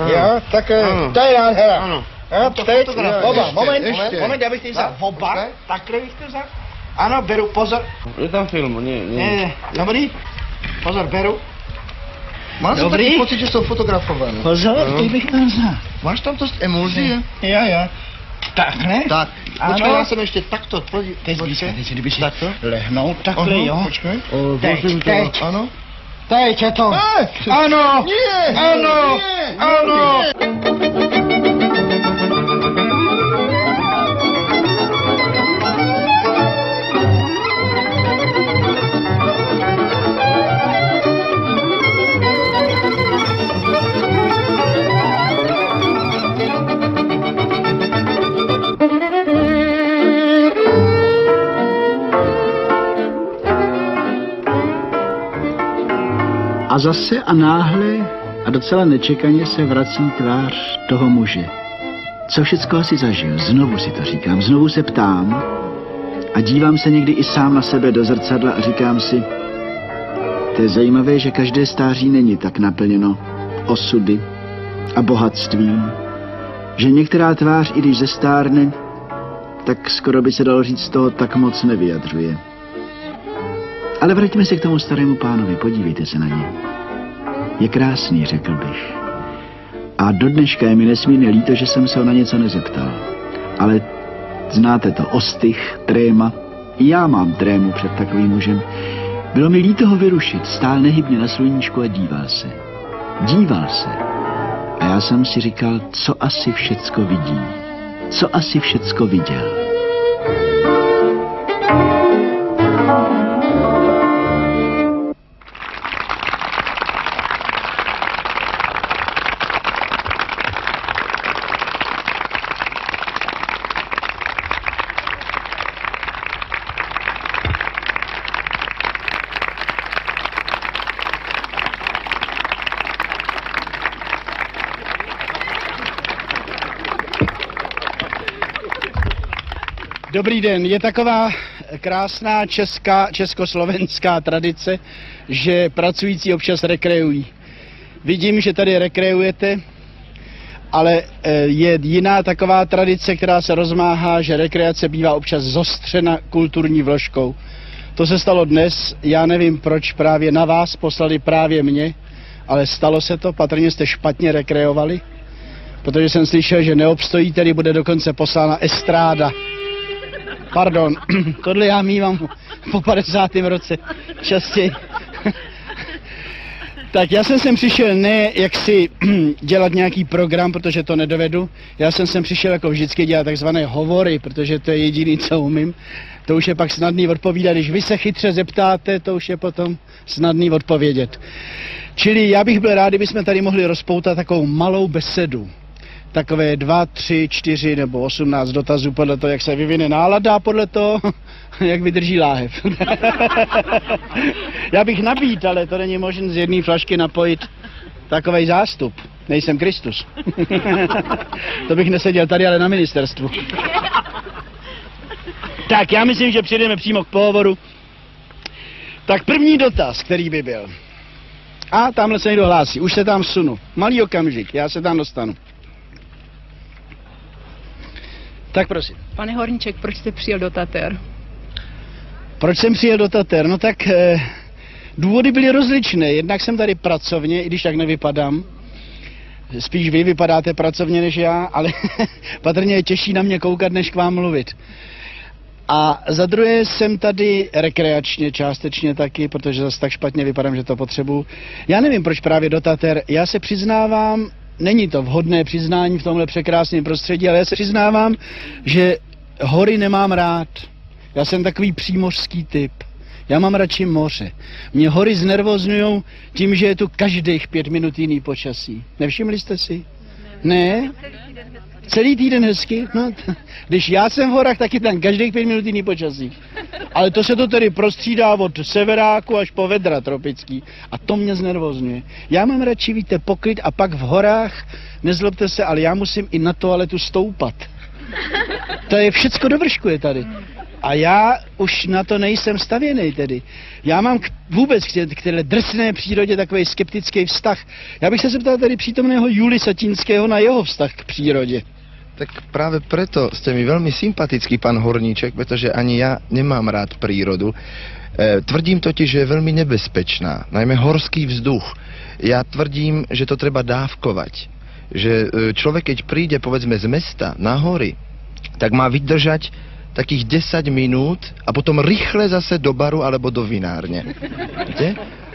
Ano. jo, tak eh, Ano. to je nádhera. Ano. Jo, To teď, fotograf, jo, oba, ještě, moment, ještě. moment, já bych to vzal Tak, oba, počkej. takhle bych to vzal. Ano, beru, pozor, Je tam film, ne, ne, ne. ne, dobrý, pozor, beru. Jsem Dobrý. taky pocit, že jsou fotografované. Pozor, No. teď bych tam vzal. Máš tam to emulzie? Jo, jo. Tak, ne? Tak, Ano. počkej, já jsem ještě takto, podí, Teď zblízka, teď si kdyby si Takto? lehnout takhle, Aha, jo. Počkej. Teď, prosím tě, teď. Ano? Teď je to. Ano, ano, ano. A zase a náhle a docela nečekaně se vrací tvář toho muže. Co všecko asi zažil, znovu si to říkám, znovu se ptám a dívám se někdy i sám na sebe do zrcadla a říkám si, to je zajímavé, že každé stáří není tak naplněno osudy a bohatstvím, že některá tvář, i když zestárne, tak skoro by se dalo říct, toho tak moc nevyjadřuje. Ale vraťme se k tomu starému pánovi, podívejte se na ně. Je krásný, řekl bych. A do dneška je mi nesmírně líto, že jsem se ho na něco nezeptal. Ale znáte to, ostych, tréma. Já mám trému před takovým mužem. Bylo mi líto ho vyrušit, stál nehybně na sluníčku a díval se. Díval se. A já jsem si říkal, co asi všecko vidí. Co asi všecko viděl. Dobrý den, je taková krásná česká, československá tradice, že pracující občas rekreují. Vidím, že tady rekreujete, ale eh, je jiná taková tradice, která se rozmáhá, že rekreace bývá občas zostřena kulturní vložkou. To se stalo dnes, já nevím, proč právě na vás poslali právě mě, ale stalo se to, patrně jste špatně rekreovali, protože jsem slyšel, že neobstojí, tedy bude dokonce poslána estráda. Pardon, tohle já mývám po 50. roce častěji. tak já jsem sem přišel ne jak si dělat nějaký program, protože to nedovedu. Já jsem sem přišel jako vždycky dělat takzvané hovory, protože to je jediný, co umím. To už je pak snadný odpovídat. Když vy se chytře zeptáte, to už je potom snadný odpovědět. Čili já bych byl rád, kdybychom tady mohli rozpoutat takovou malou besedu takové dva, tři, čtyři nebo osmnáct dotazů podle toho, jak se vyvine nálada a podle toho, jak vydrží láhev. Já bych nabít, ale to není možné z jedné flašky napojit takový zástup. Nejsem Kristus. to bych neseděl tady, ale na ministerstvu. tak, já myslím, že přijdeme přímo k pohovoru. Tak první dotaz, který by byl. A tamhle se někdo hlásí, už se tam sunu. Malý okamžik, já se tam dostanu. Tak prosím. Pane Horníček, proč jste přijel do Tater? Proč jsem přijel do Tater? No tak eh, důvody byly rozličné. Jednak jsem tady pracovně, i když tak nevypadám. Spíš vy vypadáte pracovně než já, ale patrně je těžší na mě koukat, než k vám mluvit. A za druhé jsem tady rekreačně částečně taky, protože zase tak špatně vypadám, že to potřebuju. Já nevím, proč právě do Tater. Já se přiznávám, není to vhodné přiznání v tomhle překrásném prostředí, ale já se přiznávám, že hory nemám rád. Já jsem takový přímořský typ. Já mám radši moře. Mě hory znervozňují tím, že je tu každých pět minut jiný počasí. Nevšimli jste si? Ne? Celý týden hezky? No, když já jsem v horách, taky tam každých pět minut jiný počasí. Ale to se to tedy prostřídá od severáku až po vedra tropický. A to mě znervozňuje. Já mám radši, víte, pokryt a pak v horách, nezlobte se, ale já musím i na toaletu stoupat. To je všecko do vršku je tady. A já už na to nejsem stavěný tedy. Já mám k, vůbec k téhle drsné přírodě takový skeptický vztah. Já bych se zeptal tady přítomného Juli Satinského na jeho vztah k přírodě. Tak práve preto ste mi veľmi sympatický, pán Horníček, pretože ani ja nemám rád prírodu. E, tvrdím totiž, že je veľmi nebezpečná, najmä horský vzduch. Ja tvrdím, že to treba dávkovať. Že e, človek, keď príde, povedzme, z mesta na hory, tak má vydržať takých 10 minút a potom rýchle zase do baru alebo do vinárne. Viete?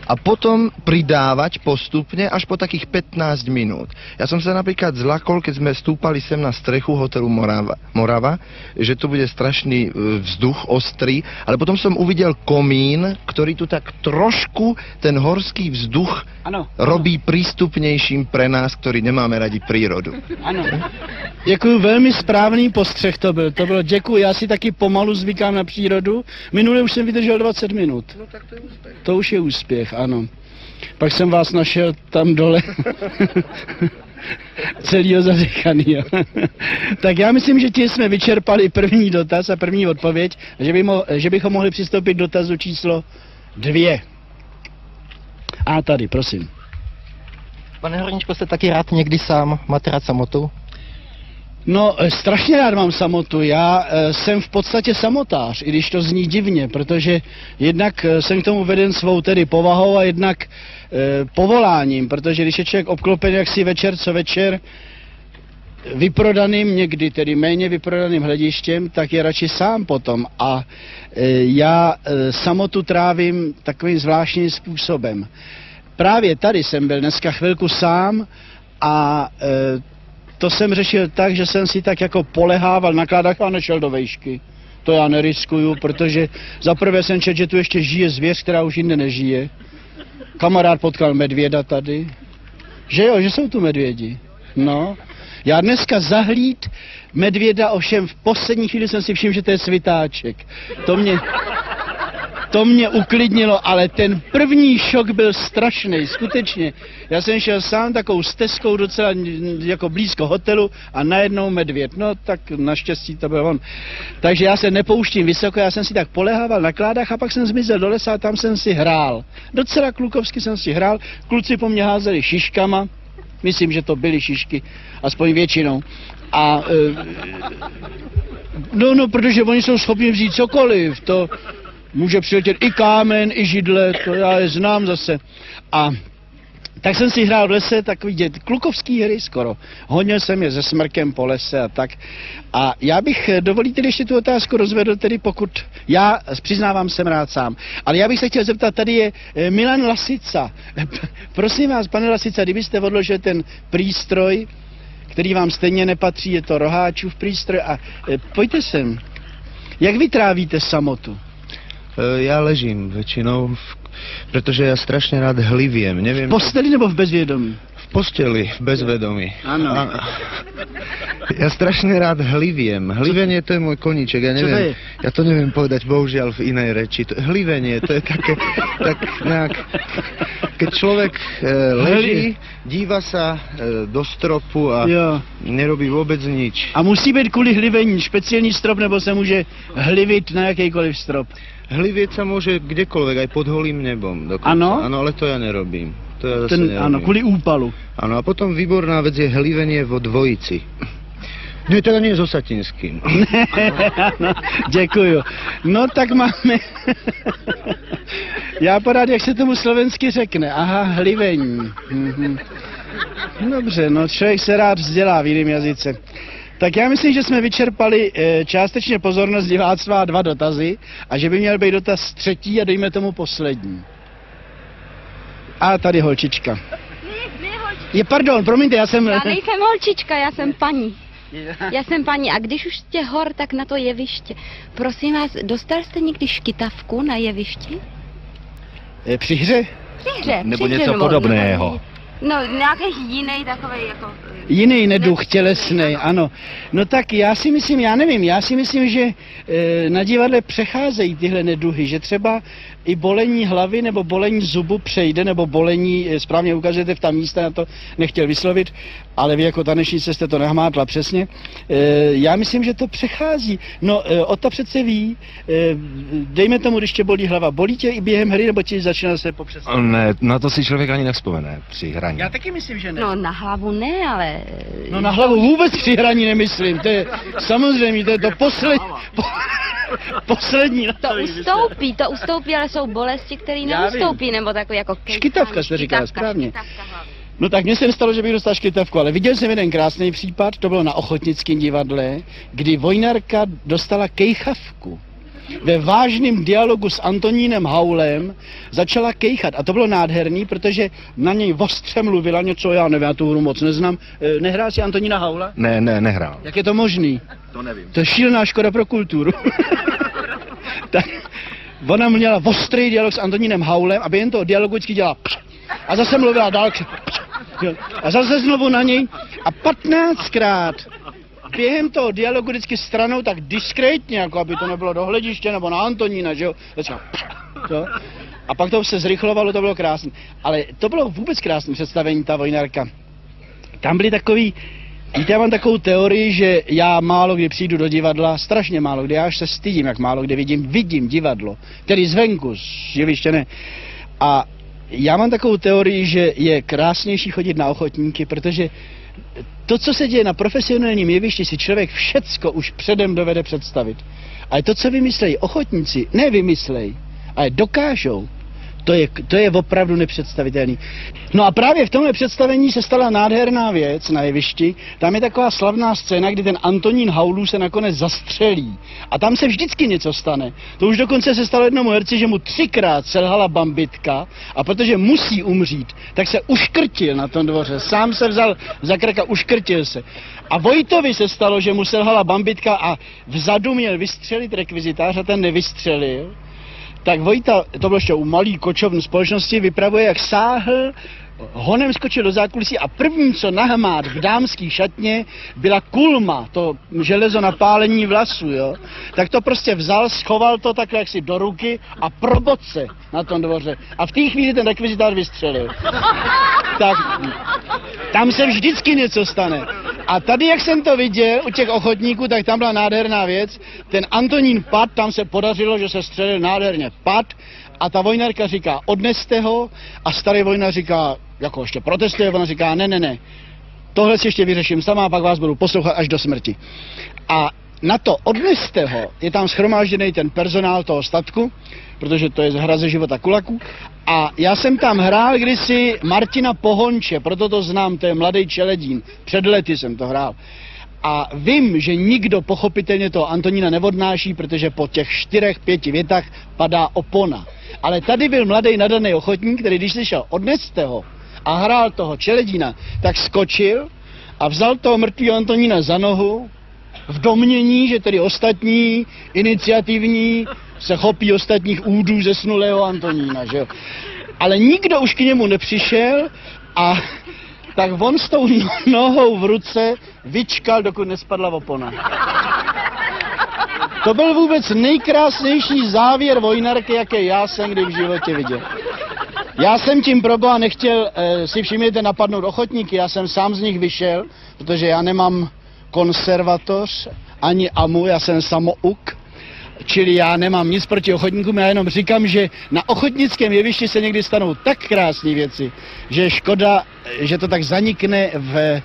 A potom pridávať postupne až po takých 15 minút. Ja som sa napríklad zlakol, keď sme stúpali sem na strechu hotelu Morava, Morava že tu bude strašný e, vzduch ostrý, ale potom som uvidel komín, ktorý tu tak trošku ten horský vzduch Ano. robí prístupnejším pre nás, ktorí nemáme radi prírodu. Ano. Děkuji, velmi správný postřeh to byl. To bylo děkuji, já si taky pomalu zvykám na přírodu. Minule už jsem vydržel 20 minut. No tak to je úspěch. To už je úspěch, ano. Pak jsem vás našel tam dole. Celýho zařechaný. tak já myslím, že tím jsme vyčerpali první dotaz a první odpověď, že, by mo- že bychom mohli přistoupit k dotazu číslo dvě. A tady, prosím. Pane Horníčko, jste taky rád někdy sám? Máte rád samotu? No, eh, strašně rád mám samotu. Já e, jsem v podstatě samotář, i když to zní divně, protože jednak eh, jsem k tomu veden svou tedy povahou a jednak povoláním, protože když je člověk obklopen jaksi večer co večer vyprodaným někdy, tedy méně vyprodaným hledištěm, tak je radši sám potom. A e, já e, samotu trávím takovým zvláštním způsobem. Právě tady jsem byl dneska chvilku sám a e, to jsem řešil tak, že jsem si tak jako polehával na kládách a nešel do vejšky. To já neriskuju, protože za prvé jsem četl, že tu ještě žije zvěř, která už jinde nežije. Kamarád potkal medvěda tady. Že jo, že jsou tu medvědi. No. Já dneska zahlíd medvěda, ovšem v poslední chvíli jsem si všiml, že to je svitáček. To mě, to mě uklidnilo, ale ten první šok byl strašný, skutečně. Já jsem šel sám takovou stezkou docela jako blízko hotelu a najednou medvěd. No tak naštěstí to byl on. Takže já se nepouštím vysoko, já jsem si tak polehával na kládách a pak jsem zmizel do lesa a tam jsem si hrál. Docela klukovsky jsem si hrál, kluci po mně házeli šiškama, myslím, že to byly šišky, aspoň většinou. A e, no, no, protože oni jsou schopni vzít cokoliv, to může přiletět i kámen, i židle, to já je znám zase. A tak jsem si hrál v lese takový dět, klukovský hry skoro. Honil jsem je se smrkem po lese a tak. A já bych, eh, dovolíte ještě tu otázku rozvedl, tedy pokud, já přiznávám, jsem rád sám. Ale já bych se chtěl zeptat, tady je eh, Milan Lasica. Prosím vás, pane Lasica, kdybyste odložil ten přístroj, který vám stejně nepatří, je to roháčův přístroj a eh, pojďte sem. Jak vy trávíte samotu? E, Ja ležím väčšinou, v- pretože ja strašne rád hliviem. Neviem, V posteli nebo v bezvědomí? v posteli, v bezvedomí. Ano. A, ja strašne rád hliviem. Hlivenie to je môj koníček, ja Čo to je? ja to neviem povedať bohužiaľ v inej reči. To, hlivenie, to je také, tak nejak, keď človek e, leží, díva sa e, do stropu a Jo. nerobí vôbec nič. A musí být kvůli hlivení speciální strop, nebo se může hlivit na jakýkoliv strop? Hlivieť sa môže kdekoľvek, aj pod holým nebom. Dokonca. Ano? Áno, ale to ja nerobím. To ja zase Ten, nerobím. ano, kvůli úpalu. Áno, a potom výborná vec je hlivenie vo dvojici. Nie, teda nie so Satinským. no, děkuju. No tak máme... Já porád, jak se tomu slovensky řekne. Aha, hlivení. Mhm. Dobře, no člověk se rád vzdělá v jiném jazyce. Tak já myslím, že jsme vyčerpali e, částečně pozornost diváctva a dva dotazy a že by měl být dotaz třetí a dejme tomu poslední. A tady holčička. Je, pardon, promiňte, já jsem... Já nejsem holčička, já jsem paní. Já jsem paní a když už jste hor, tak na to jeviště. Prosím vás, dostal jste někdy škytavku na jevišti? E, při hře? Při hře, Nebo při hře, něco podobného. No, nějaký jiný takový jako... Jiný neduch tělesný, ano. No tak já si myslím, já nevím, já si myslím, že e, na divadle přecházejí tyhle neduhy, že třeba i bolení hlavy nebo bolení zubu přejde, nebo bolení, e, správně ukazujete v ta místa, na to nechtěl vyslovit, ale vy jako tanečnice jste to nahmátla přesně. E, já myslím, že to přechází. No, e, Ota přece ví, e, dejme tomu, když tě bolí hlava, bolí tě i během hry, nebo ti začíná se popřestat? Ne, na to si člověk ani nevzpomene při hraní. Já taky myslím, že ne. No, na hlavu ne, ale... No na hlavu vůbec při hraní nemyslím, to je samozřejmě, to je to posled, po, poslední. na To ustoupí, to ustoupí, ale jsou bolesti, které neustoupí, nebo takový jako... Škytavka říkala, škytavka, správně. škytavka. No tak mně se nestalo, že bych dostal škytavku, ale viděl jsem jeden krásný případ, to bylo na Ochotnickém divadle, kdy Vojnarka dostala kejchavku. Ve vážném dialogu s Antonínem Haulem začala kejchat a to bylo nádherný, protože na něj ostře mluvila něco, já nevím, já tu hru moc neznám. E, Nehrál si Antonína Haula? Ne, ne, nehrál. Jak je to možný? To nevím. To je šílená škoda pro kulturu. tak ona měla ostrý dialog s Antonínem Haulem a během toho dialogu vždycky dělala pš. a zase mluvila dál pš. a zase znovu na něj a 15krát během toho dialogu vždycky stranou tak diskrétně, jako aby to nebylo do hlediště nebo na Antonína, že jo. Jo? A pak to se zrychlovalo, to bylo krásné. Ale to bylo vůbec krásné představení, ta vojnarka. Tam byly takový, Víte, já mám takovou teorii, že já málo kdy přijdu do divadla, strašně málo kdy, já až se stydím, jak málo kdy vidím, vidím divadlo, tedy zvenku, z jeviště ne. A já mám takovou teorii, že je krásnější chodit na ochotníky, protože to, co se děje na profesionálním jevišti, si člověk všecko už předem dovede představit. Ale to, co vymyslejí ochotníci, ne vymyslejí, ale dokážou, to je, to je opravdu nepředstavitelný. No a právě v tomhle představení se stala nádherná věc na jevišti. Tam je taková slavná scéna, kdy ten Antonín Haulů se nakonec zastřelí. A tam se vždycky něco stane. To už dokonce se stalo jednomu herci, že mu třikrát selhala bambitka a protože musí umřít, tak se uškrtil na tom dvoře. Sám se vzal za krk a uškrtil se. A Vojtovi se stalo, že mu selhala bambitka a vzadu měl vystřelit rekvizitář a ten nevystřelil tak Vojta, to bylo ještě u malý kočovn společnosti, vypravuje, jak sáhl, honem skočil do zákulisí a první, co nahmát v dámský šatně, byla kulma, to železo na pálení vlasů, jo. Tak to prostě vzal, schoval to takhle jaksi do ruky a probot se na tom dvoře. A v té chvíli ten rekvizitář vystřelil. Tak tam se vždycky něco stane. A tady, jak jsem to viděl u těch ochotníků, tak tam byla nádherná věc. Ten Antonín pad, tam se podařilo, že se střelil nádherně pad a ta vojnarka říká, odneste ho a starý vojna říká, jako ještě protestuje, ona říká, ne, ne, ne, tohle si ještě vyřeším sama a pak vás budu poslouchat až do smrti. A na to odneste ho, je tam schromážděný ten personál toho statku, protože to je hra ze života kulaku. A já jsem tam hrál kdysi Martina Pohonče, proto to znám, to je mladý čeledín. Před lety jsem to hrál. A vím, že nikdo pochopitelně toho Antonína neodnáší, protože po těch čtyřech, pěti větách padá opona. Ale tady byl mladý nadaný ochotník, který když slyšel odneste ho a hrál toho čeledína, tak skočil a vzal toho mrtvého Antonína za nohu, v domnění, že tedy ostatní iniciativní se chopí ostatních údů ze snulého Antonína, že jo. Ale nikdo už k němu nepřišel a tak on s tou no- nohou v ruce vyčkal, dokud nespadla opona. To byl vůbec nejkrásnější závěr vojnarky, jaké já jsem kdy v životě viděl. Já jsem tím proboha nechtěl, eh, si všimněte, napadnout ochotníky, já jsem sám z nich vyšel, protože já nemám konservatoř, ani AMU, já jsem samouk, čili já nemám nic proti ochotníkům, já jenom říkám, že na ochotnickém jevišti se někdy stanou tak krásné věci, že škoda, že to tak zanikne v,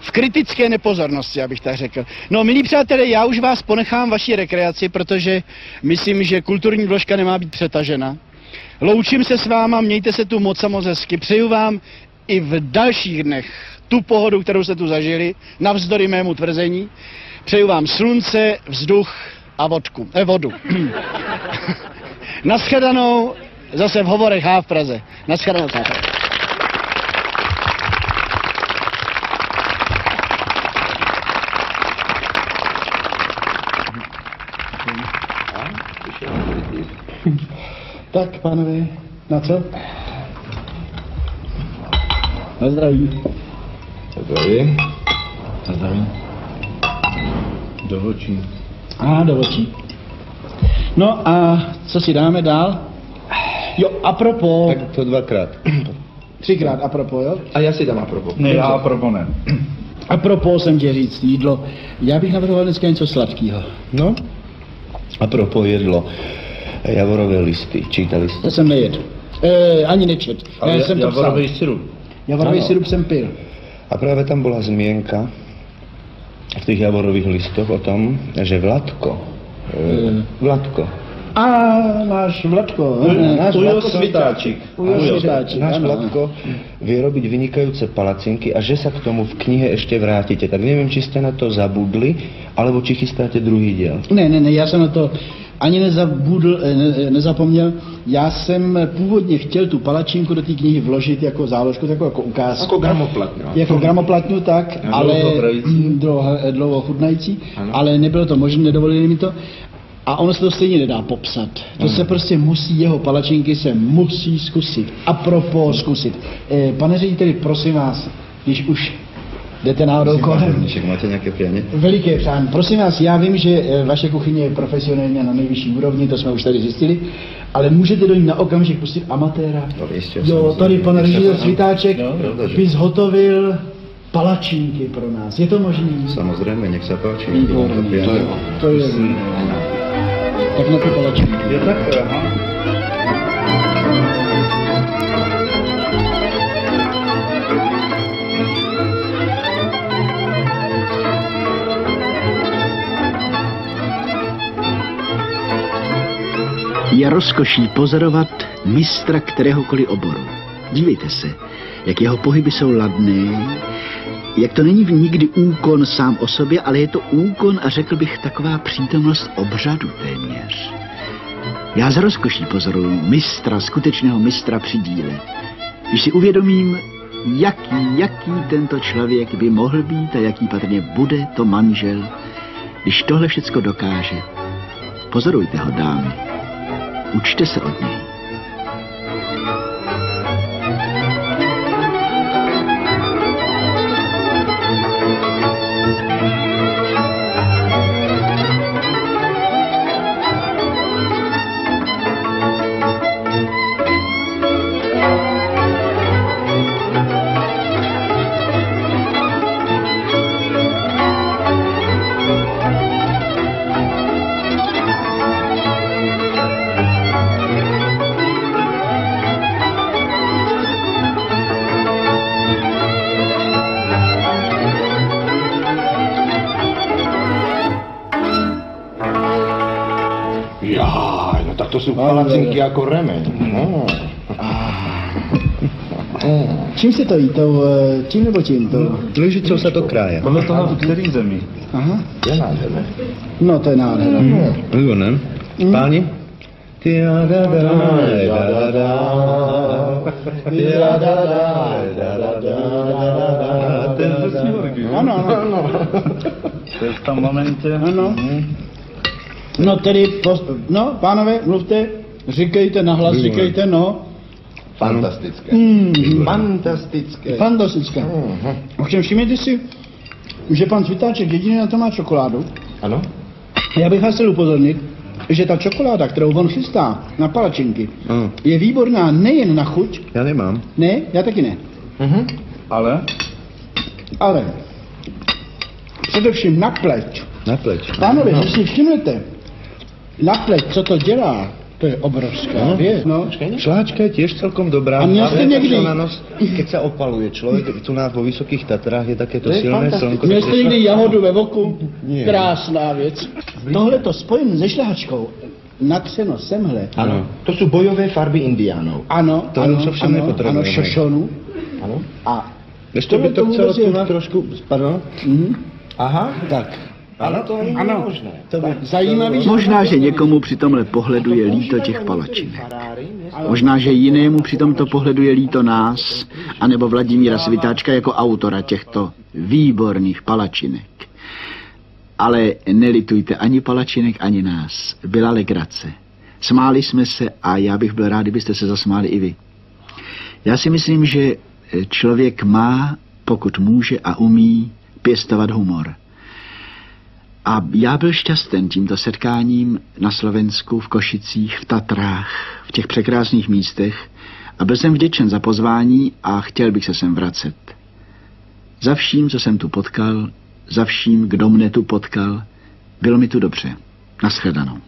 v kritické nepozornosti, abych tak řekl. No, milí přátelé, já už vás ponechám vaší rekreaci, protože myslím, že kulturní vložka nemá být přetažena. Loučím se s váma, mějte se tu moc moc hezky. Přeju vám i v dalších dnech tu pohodu, kterou jste tu zažili, navzdory mému tvrzení. Přeju vám slunce, vzduch a vodku, eh, vodu. Naschledanou zase v hovorech H v Praze. Naschledanou, přátelé. Tak, pánové, na co? Na zdraví. Zdraví. Na zdraví. Do očí. A, do očí. No a co si dáme dál? Jo, apropo. Tak to dvakrát. Třikrát apropo, jo? A já si dám apropo. Ne, já apropo ne. Apropo jsem tě říct, jídlo. Já bych navrhoval dneska něco sladkého. No? Apropo jedlo. Javorové listy. Čítali jste? To jsem nejedl. E, ani nečet. Ale Já jsem to psal. javorový sirup. Javorový Ano. sirup jsem pil. A práve tam bola zmienka v tých javorových listoch o tom, že Vladko, e, Vladko, A náš Vladko. Náš Ujo Vladko Svitáčik. Ujo Ujo. Svitáčik, Náš. Vladko vie robiť vynikajúce palacinky a že sa k tomu v knihe ešte vrátite. Tak neviem, či ste na to zabudli, alebo či chystáte druhý diel. Ne, ne, ne, já jsem na to ani nezabudl, eh, ne, nezapomněl. Já jsem původně chtěl tu palačinku do té knihy vložit jako záložku, takovou jako ukázku. Ako gramoplatňu. Jako gramoplatňu, tak, A ale dlouho, dlouho chutnající, Ano. ale nebylo to možné, nedovolili mi to. A ono se to stejně nedá popsat. To Ano. se prostě musí, jeho palačinky se musí zkusit. A propo zkusit. Eh, pane řediteli, prosím vás, když už jdete náhodou kolem, máte nejaké prianie? Veliké přání. Prosím vás, já vím, že eh, vaše kuchyně je profesionálně na nejvyšší úrovni, to jsme už tady zjistili, ale můžete do ní na okamžik pustit amatéra. No, jistě, Jo, samozřejmě. tady pan režisér Svitáček No, by zhotovil palačinky pro nás. Je to možné? Samozrejme, nech sa páči. Výborný, To je- to je, to je, tak na ty palačinky. Je tak, aha. Je rozkoší pozorovat mistra kteréhokoliv oboru. Dívejte se, jak jeho pohyby jsou ladné, jak to není nikdy úkon sám o sobě, ale je to úkon a řekl bych taková přítomnost obřadu téměř. Já z rozkoší pozoruju mistra, skutečného mistra při díle. Když si uvědomím, jaký, jaký tento člověk by mohl být a jaký patrně bude to manžel, když tohle všecko dokáže. Pozorujte ho, dámy. Učte se od něj. Tak to sú palacinky ako remeň. No. Čím se to jí? Tou, eh, tím nebo tím? Tou? Lyžicou sa to kráje. Podle toho, v který zemi. Aha. Je nádherné. No, to je nádhera. Výborné. Páni? Ten ze Sněhorky. Ano, ano. To je v tom momentě. Ano. No tedy, no, pánové, mluvte, říkejte nahlas, říkejte, no. Fantastické. Mm. Fantastické. Fantastické. Ovšem všimněte si, že pan Cvitáček jediný na to má čokoládu. Ano? Já bych vás chtěl upozornit, že ta čokoláda, kterou on chystá na palačinky, Ano. je výborná nejen na chuť, Ja nemám. ne, já taky ne, Ale? ale především na pleť. Na pleť. Pánové, že si všimnete, na pleť, co to dělá, to je obrovská věc, no. Šláčka je tiež celkom dobrá. A měl jste Ale někdy- na nos, keď sa opaluje človek, tu nás vo Vysokých Tatrách je takéto To silné slnko. Měl jste někdy jahodu ve voku? Nie. Krásná věc. Tohle to spojím se šlehačkou, natřeno semhle. Ano. To sú bojové farby indiánov. Ano, To ano, už ovšem ano, ano, šošonu. Ano. A Ještě by to chcelo tu trošku, pardon? Mhm. Aha, tak. Ale to není Ano. možné. To by zajímavý, že- Možná, že někomu při tomhle pohledu je líto těch palačinek. Možná, že jinému při tomto pohledu je líto nás, anebo Vladimíra Svitáčka jako autora těchto výborných palačinek. Ale nelitujte ani palačinek, ani nás. Byla legrace. Smáli jsme se a já bych byl rád, kdybyste se zasmáli i vy. Já si myslím, že člověk má, pokud může a umí, pěstovat humor. A já byl šťasten tímto setkáním na Slovensku, v Košicích, v Tatrách, v těch překrásných místech a byl jsem vděčen za pozvání a chtěl bych se sem vracet. Za vším, co jsem tu potkal, za vším, kdo mne tu potkal, bylo mi tu dobře. Naschledanou.